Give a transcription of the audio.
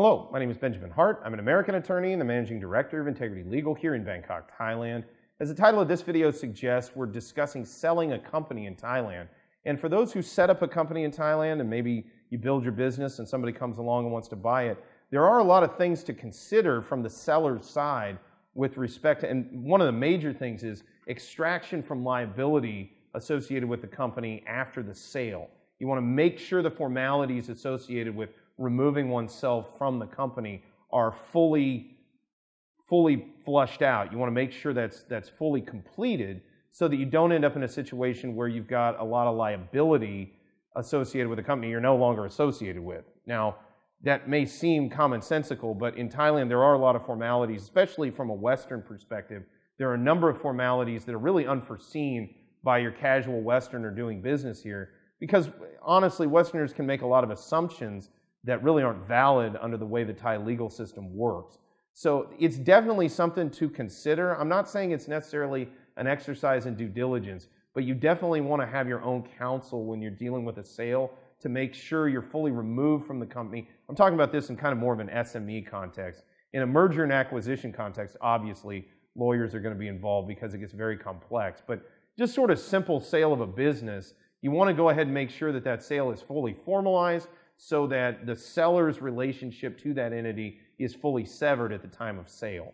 Hello, my name is Benjamin Hart. I'm an American attorney and the managing director of Integrity Legal here in Bangkok, Thailand. As the title of this video suggests, we're discussing selling a company in Thailand. And for those who set up a company in Thailand and maybe you build your business and somebody comes along and wants to buy it, there are a lot of things to consider from the seller's side with respect to, and one of the major things is extraction from liability associated with the company after the sale. You want to make sure the formalities associated with removing oneself from the company are fully fully flushed out. You want to make sure that's that's fully completed so that you don't end up in a situation where you've got a lot of liability associated with a company you're no longer associated with. Now, that may seem commonsensical, but in Thailand there are a lot of formalities, especially from a Western perspective. There are a number of formalities that are really unforeseen by your casual Westerner doing business here because honestly, Westerners can make a lot of assumptions that really aren't valid under the way the Thai legal system works. So it's definitely something to consider. I'm not saying it's necessarily an exercise in due diligence, but you definitely want to have your own counsel when you're dealing with a sale to make sure you're fully removed from the company. I'm talking about this in kind of more of an SME context. In a merger and acquisition context, obviously, lawyers are going to be involved because it gets very complex. But just sort of simple sale of a business, you want to go ahead and make sure that that sale is fully formalized so that the seller's relationship to that entity is fully severed at the time of sale.